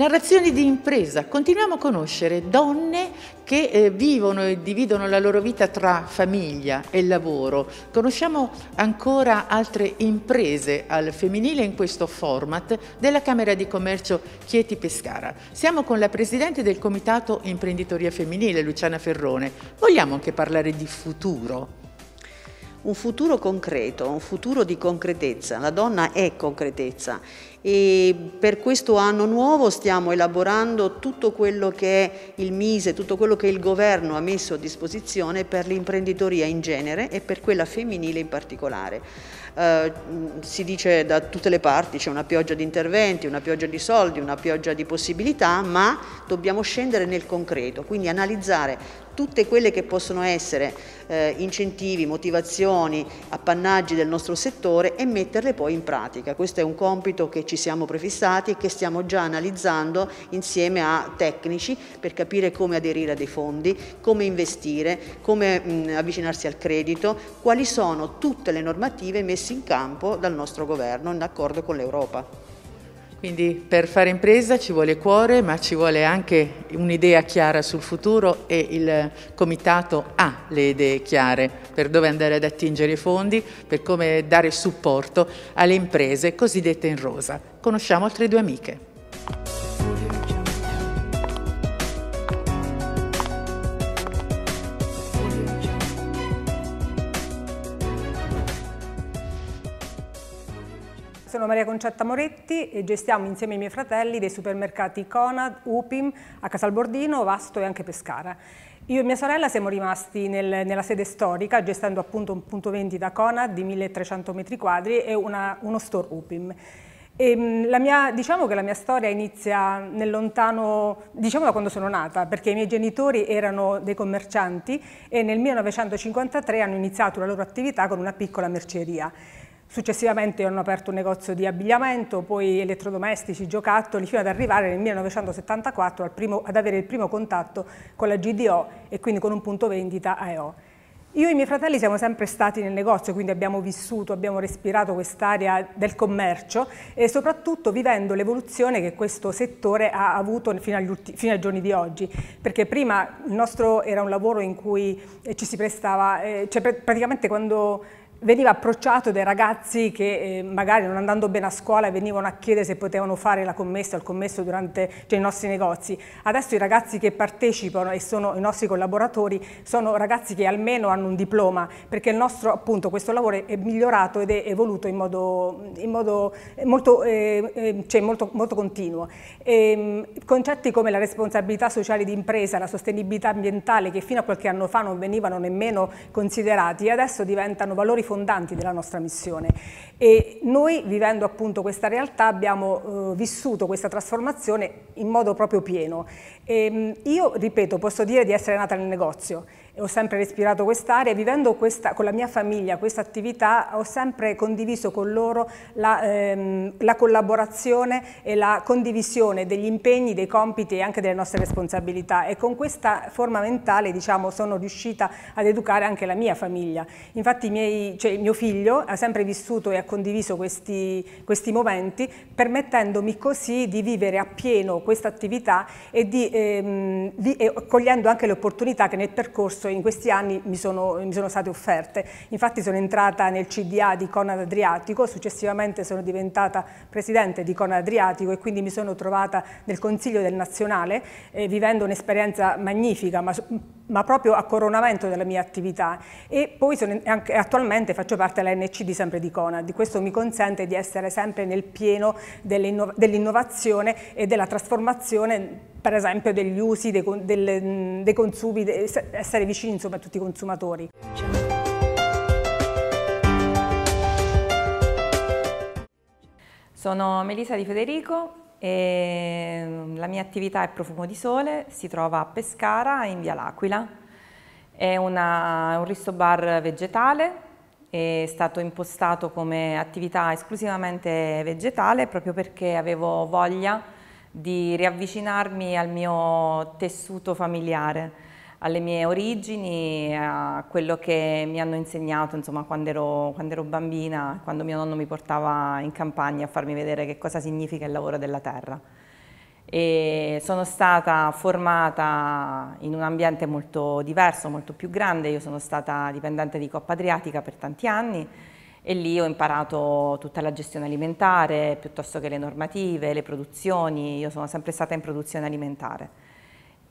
Narrazioni di impresa. Continuiamo a conoscere donne che eh, vivono e dividono la loro vita tra famiglia e lavoro. Conosciamo ancora altre imprese al femminile in questo format della Camera di Commercio Chieti Pescara. Siamo con la Presidente del Comitato Imprenditoria Femminile, Luciana Ferrone. Vogliamo anche parlare di futuro? Un futuro concreto, un futuro di concretezza. La donna è concretezza e per questo anno nuovo stiamo elaborando tutto quello che è il Mise, tutto quello che il governo ha messo a disposizione per l'imprenditoria in genere e per quella femminile in particolare. Eh, si dice da tutte le parti c'è una pioggia di interventi, una pioggia di soldi, una pioggia di possibilità, ma dobbiamo scendere nel concreto, quindi analizzare tutte quelle che possono essere eh, incentivi, motivazioni, appannaggi del nostro settore e metterle poi in pratica. Questo è un compito che ci siamo prefissati e che stiamo già analizzando insieme a tecnici per capire come aderire a dei fondi, come investire, come mh, avvicinarsi al credito, quali sono tutte le normative messe in campo dal nostro governo in accordo con l'Europa. Quindi per fare impresa ci vuole cuore, ma ci vuole anche un'idea chiara sul futuro e il Comitato ha le idee chiare per dove andare ad attingere i fondi, per come dare supporto alle imprese cosiddette in rosa. Conosciamo altre due amiche. Sono Maria Concetta Moretti e gestiamo insieme ai miei fratelli dei supermercati Conad, Upim, a Casalbordino, Vasto e anche Pescara. Io e mia sorella siamo rimasti nel, nella sede storica gestendo appunto un punto vendita Conad di 1300 metri quadri e una, uno store Upim. E ehm, mia, diciamo che la mia storia inizia nel lontano, diciamo da quando sono nata, perché i miei genitori erano dei commercianti e nel 1953 hanno iniziato la loro attività con una piccola merceria. Successivamente hanno aperto un negozio di abbigliamento, poi elettrodomestici, giocattoli, fino ad arrivare nel 1974 al primo, ad avere il primo contatto con la GDO e quindi con un punto vendita AEO. Io e i miei fratelli siamo sempre stati nel negozio, quindi abbiamo vissuto, abbiamo respirato quest'area del commercio e soprattutto vivendo l'evoluzione che questo settore ha avuto fino, fino, ai giorni di oggi, perché prima il nostro era un lavoro in cui eh, ci si prestava, eh, cioè praticamente quando veniva approcciato dai ragazzi che eh, magari non andando bene a scuola venivano a chiedere se potevano fare la commessa o il commesso durante cioè, i nostri negozi. Adesso i ragazzi che partecipano e sono i nostri collaboratori sono ragazzi che almeno hanno un diploma perché il nostro appunto questo lavoro è migliorato ed è evoluto in modo, in modo molto, eh, eh cioè molto, molto, continuo. E, ehm, concetti come la responsabilità sociale di impresa, la sostenibilità ambientale che fino a qualche anno fa non venivano nemmeno considerati adesso diventano valori fondanti della nostra missione e noi vivendo appunto questa realtà abbiamo eh, vissuto questa trasformazione in modo proprio pieno. E, ehm, io ripeto, posso dire di essere nata nel negozio, ho sempre respirato quest'area, vivendo questa, con la mia famiglia questa attività ho sempre condiviso con loro la, ehm, la, collaborazione e la condivisione degli impegni, dei compiti e anche delle nostre responsabilità e con questa forma mentale diciamo, sono riuscita ad educare anche la mia famiglia. Infatti miei, cioè, mio figlio ha sempre vissuto e ha condiviso questi, questi momenti permettendomi così di vivere appieno questa attività e, di, ehm, di, e cogliendo anche le opportunità che nel percorso in questi anni mi sono, mi sono, state offerte. Infatti sono entrata nel CDA di Conad Adriatico, successivamente sono diventata presidente di Conad Adriatico e quindi mi sono trovata nel Consiglio del Nazionale eh, vivendo un'esperienza magnifica, ma, ma, proprio a coronamento della mia attività e poi anche, attualmente faccio parte dell'ANC di sempre di Conad. Questo mi consente di essere sempre nel pieno dell'innovazione e della trasformazione per esempio degli usi, dei, dei, dei consumi, essere vicini insomma, a tutti i consumatori. Sono Melisa Di Federico e mm, la mia attività è Profumo di Sole, si trova a Pescara in via L'Aquila. È una, un ristobar vegetale, è stato impostato come attività esclusivamente vegetale proprio perché avevo voglia di riavvicinarmi al mio tessuto familiare, alle mie origini, a quello che mi hanno insegnato insomma, quando, ero, quando ero bambina, quando mio nonno mi portava in campagna a farmi vedere che cosa significa il lavoro della terra. e sono stata formata in un ambiente molto diverso, molto più grande, io sono stata dipendente di Coppa Adriatica per tanti anni e lì ho imparato tutta la gestione alimentare piuttosto che le normative, le produzioni, io sono sempre stata in produzione alimentare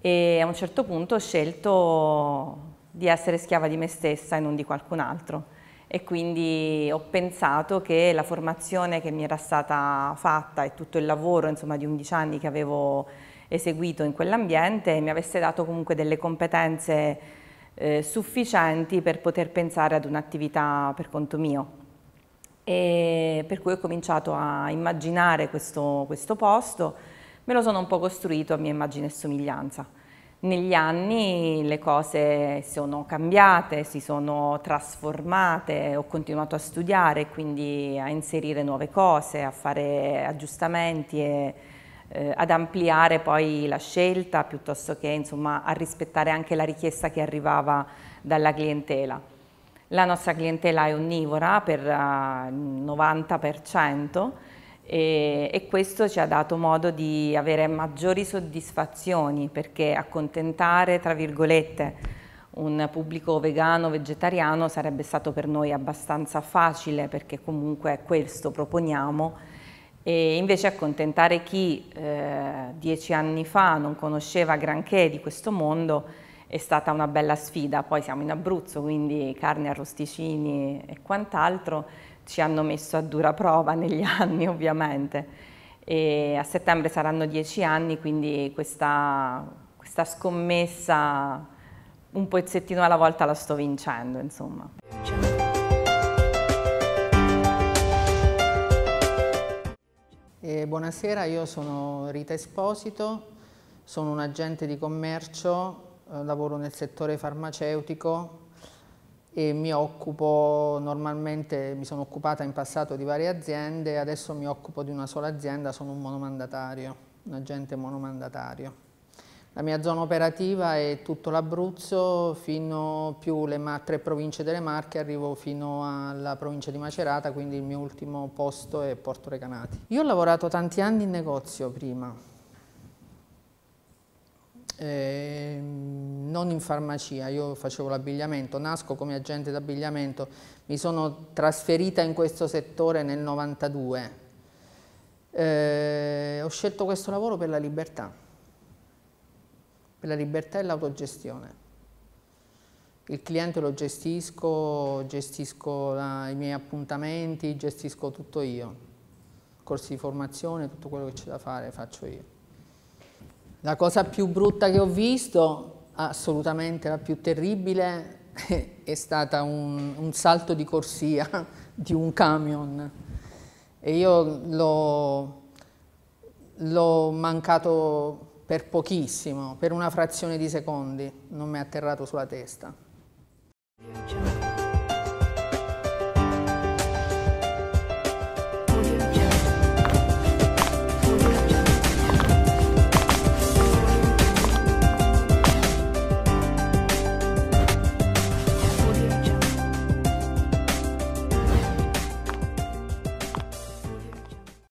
e a un certo punto ho scelto di essere schiava di me stessa e non di qualcun altro e quindi ho pensato che la formazione che mi era stata fatta e tutto il lavoro insomma, di 11 anni che avevo eseguito in quell'ambiente mi avesse dato comunque delle competenze eh, sufficienti per poter pensare ad un'attività per conto mio. E per cui ho cominciato a immaginare questo, questo posto, me lo sono un po' costruito a mia immagine e somiglianza. Negli anni le cose sono cambiate, si sono trasformate, ho continuato a studiare, quindi a inserire nuove cose, a fare aggiustamenti e eh, ad ampliare poi la scelta piuttosto che insomma, a rispettare anche la richiesta che arrivava dalla clientela. La nostra clientela è onnivora per uh, il 90%, e, e, questo ci ha dato modo di avere maggiori soddisfazioni perché accontentare, tra virgolette, un pubblico vegano, vegetariano sarebbe stato per noi abbastanza facile perché comunque questo proponiamo e invece accontentare chi eh, dieci anni fa non conosceva granché di questo mondo è stata una bella sfida. Poi siamo in Abruzzo, quindi carne, arrosticini e quant'altro ci hanno messo a dura prova negli anni ovviamente. E a settembre saranno dieci anni, quindi questa, questa scommessa un pezzettino alla volta la sto vincendo, insomma. E buonasera, io sono Rita Esposito, sono un agente di commercio, eh, lavoro nel settore farmaceutico, e mi occupo normalmente, mi sono occupata in passato di varie aziende, adesso mi occupo di una sola azienda, sono un monomandatario, un agente monomandatario. La mia zona operativa è tutto l'Abruzzo, fino più le tre province delle Marche, arrivo fino alla provincia di Macerata, quindi il mio ultimo posto è Porto Recanati. Io ho lavorato tanti anni in negozio prima, eh, non in farmacia, io facevo l'abbigliamento, nasco come agente d'abbigliamento, mi sono trasferita in questo settore nel 92. Eh, ho scelto questo lavoro per la libertà, per la libertà e l'autogestione. Il cliente lo gestisco, gestisco la, i miei appuntamenti, gestisco tutto io. Corsi di formazione, tutto quello che c'è da fare faccio io. La cosa più brutta che ho visto, assolutamente la più terribile, è stata un, un salto di corsia di un camion e io l'ho mancato per pochissimo, per una frazione di secondi, non mi è atterrato sulla testa.